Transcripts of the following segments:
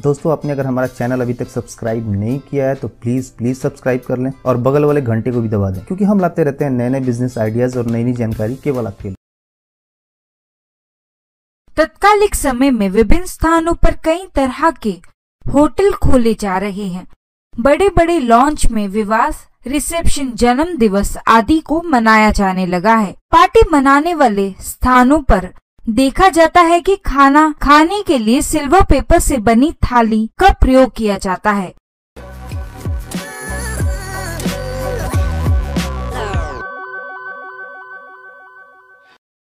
दोस्तों, आपने अगर हमारा चैनल अभी तक सब्सक्राइब नहीं किया है तो प्लीज़ प्लीज़ सब्सक्राइब कर लें और बगल वाले घंटे को भी दबा दें, क्योंकि हम लाते रहते हैं नए नए बिज़नेस आइडियाज़ और नई नई जानकारी केवल आपके लिए। तत्कालिक समय में विभिन्न स्थानों पर कई तरह के होटल खोले जा रहे हैं। बड़े बड़े लॉन्च में विवाह रिसेप्शन जन्म दिवस आदि को मनाया जाने लगा है। पार्टी मनाने वाले स्थानों पर देखा जाता है कि खाना खाने के लिए सिल्वर पेपर से बनी थाली का प्रयोग किया जाता है।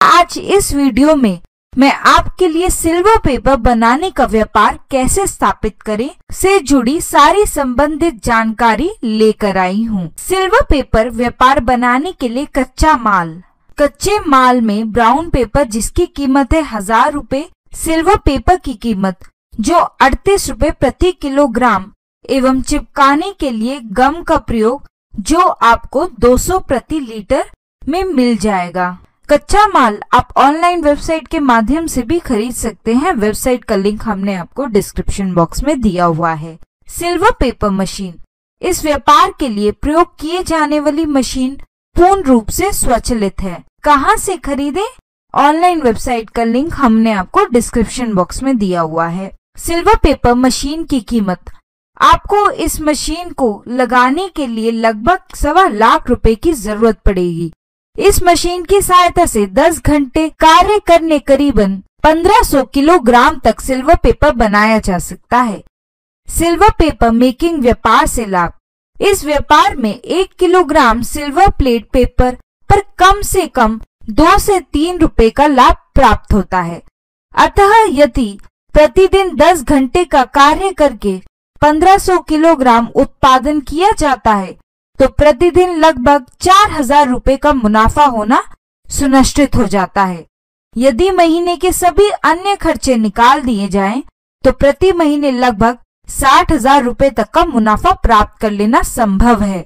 आज इस वीडियो में मैं आपके लिए सिल्वर पेपर बनाने का व्यापार कैसे स्थापित करें से जुड़ी सारी संबंधित जानकारी लेकर आई हूँ। सिल्वर पेपर व्यापार बनाने के लिए कच्चा माल। कच्चे माल में ब्राउन पेपर जिसकी कीमत है हज़ार रूपए सिल्वर पेपर की कीमत, जो अड़तीस रूपए प्रति किलोग्राम, एवं चिपकाने के लिए गम का प्रयोग, जो आपको 200 प्रति लीटर में मिल जाएगा। कच्चा माल आप ऑनलाइन वेबसाइट के माध्यम से भी खरीद सकते हैं। वेबसाइट का लिंक हमने आपको डिस्क्रिप्शन बॉक्स में दिया हुआ है। सिल्वर पेपर मशीन इस व्यापार के लिए प्रयोग किए जाने वाली मशीन पूर्ण रूप से स्वचलित है। कहाँ से खरीदे? ऑनलाइन वेबसाइट का लिंक हमने आपको डिस्क्रिप्शन बॉक्स में दिया हुआ है। सिल्वर पेपर मशीन की कीमत। आपको इस मशीन को लगाने के लिए लगभग सवा लाख रुपए की ज़रूरत पड़ेगी। इस मशीन की सहायता से 10 घंटे कार्य करने करीबन 1500 किलोग्राम तक सिल्वर पेपर बनाया जा सकता है। सिल्वर पेपर मेकिंग व्यापार से लाभ इस व्यापार में एक किलोग्राम सिल्वर प्लेट पेपर पर कम से कम दो से तीन रुपए का लाभ प्राप्त होता है। अतः यदि प्रतिदिन 10 घंटे का कार्य करके 1500 किलोग्राम उत्पादन किया जाता है तो प्रतिदिन लगभग चार हज़ार रूपए का मुनाफा होना सुनिश्चित हो जाता है। यदि महीने के सभी अन्य खर्चे निकाल दिए जाएँ, तो प्रति महीने लगभग साठ हज़ार रूपए तक का मुनाफा प्राप्त कर लेना संभव है।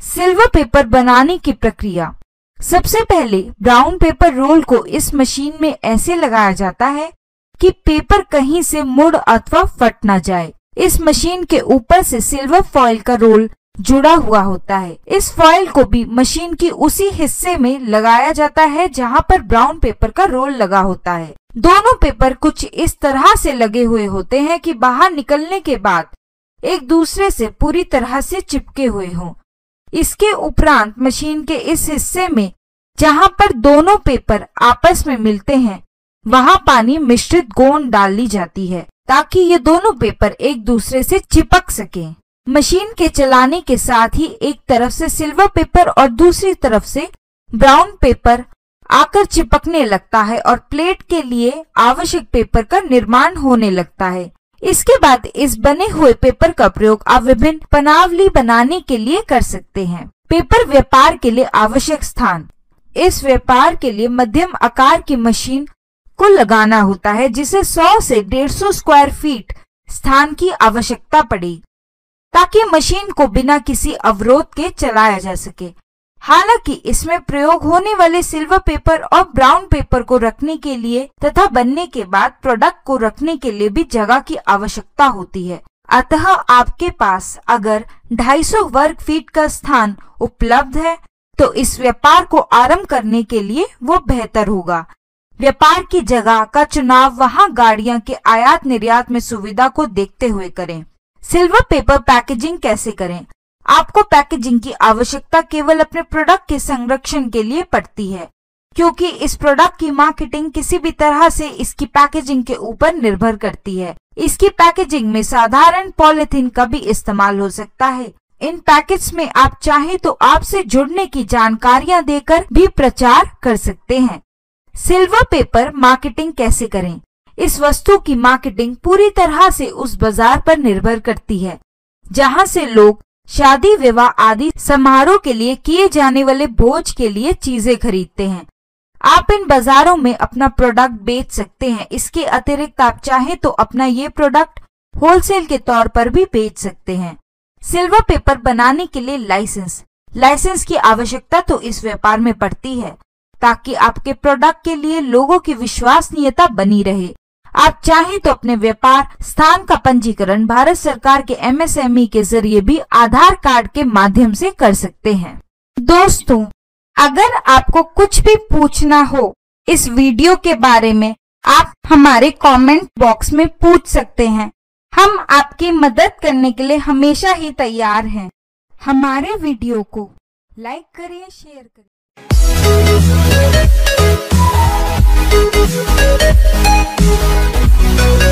सिल्वर पेपर बनाने की प्रक्रिया। सबसे पहले ब्राउन पेपर रोल को इस मशीन में ऐसे लगाया जाता है कि पेपर कहीं से मुड़ अथवा फट ना जाए। इस मशीन के ऊपर से सिल्वर फॉइल का रोल जुड़ा हुआ होता है। इस फॉइल को भी मशीन की उसी हिस्से में लगाया जाता है जहाँ पर ब्राउन पेपर का रोल लगा होता है। दोनों पेपर कुछ इस तरह से लगे हुए होते हैं कि बाहर निकलने के बाद एक दूसरे से पूरी तरह से चिपके हुए हों। इसके उपरांत मशीन के इस हिस्से में जहाँ पर दोनों पेपर आपस में मिलते हैं, वहाँ पानी मिश्रित गोंद डाल ली जाती है ताकि ये दोनों पेपर एक दूसरे से चिपक सकें। मशीन के चलाने के साथ ही एक तरफ़ से सिल्वर पेपर और दूसरी तरफ़ से ब्राउन पेपर आकर चिपकने लगता है और प्लेट के लिए आवश्यक पेपर का निर्माण होने लगता है। इसके बाद इस बने हुए पेपर का प्रयोग आप विभिन्न पनावली बनाने के लिए कर सकते हैं। पेपर व्यापार के लिए आवश्यक स्थान। इस व्यापार के लिए मध्यम आकार की मशीन को लगाना होता है, जिसे 100 से 150 स्क्वायर फीट स्थान की आवश्यकता पड़ेगी ताकि मशीन को बिना किसी अवरोध के चलाया जा सके। हालाँकि इसमें प्रयोग होने वाले सिल्वर पेपर और ब्राउन पेपर को रखने के लिए तथा बनने के बाद प्रोडक्ट को रखने के लिए भी जगह की आवश्यकता होती है। अतः आपके पास अगर 250 वर्ग फीट का स्थान उपलब्ध है तो इस व्यापार को आरंभ करने के लिए वो बेहतर होगा। व्यापार की जगह का चुनाव वहाँ गाड़ियाँ के आयात निर्यात में सुविधा को देखते हुए करें। सिल्वर पेपर पैकेजिंग कैसे करें? आपको पैकेजिंग की आवश्यकता केवल अपने प्रोडक्ट के संरक्षण के लिए पड़ती है, क्योंकि इस प्रोडक्ट की मार्केटिंग किसी भी तरह से इसकी पैकेजिंग के ऊपर निर्भर करती है। इसकी पैकेजिंग में साधारण पॉलिथीन का भी इस्तेमाल हो सकता है। इन पैकेज में आप चाहे तो आपसे जुड़ने की जानकारियाँ देकर भी प्रचार कर सकते हैं। सिल्वर पेपर मार्केटिंग कैसे करें? इस वस्तु की मार्केटिंग पूरी तरह से उस बाज़ार पर निर्भर करती है, जहाँ से लोग शादी, विवाह आदि समारोह के लिए किए जाने वाले भोज के लिए चीज़ें खरीदते हैं। आप इन बाजारों में अपना प्रोडक्ट बेच सकते हैं। इसके अतिरिक्त आप चाहे तो अपना ये प्रोडक्ट होलसेल के तौर पर भी बेच सकते हैं। सिल्वर पेपर बनाने के लिए लाइसेंस लाइसेंस की आवश्यकता तो इस व्यापार में पड़ती है, ताकि आपके प्रोडक्ट के लिए लोगों की विश्वसनीयता बनी रहे। आप चाहें तो अपने व्यापार, स्थान का पंजीकरण भारत सरकार के एमएसएमई के ज़रिए भी आधार कार्ड के माध्यम से कर सकते हैं। दोस्तों, अगर आपको कुछ भी पूछना हो, इस वीडियो के बारे में आप हमारे कमेंट बॉक्स में पूछ सकते हैं। हम आपकी मदद करने के लिए हमेशा ही तैयार हैं। हमारे वीडियो को लाइक करिए share We'll oh, oh, oh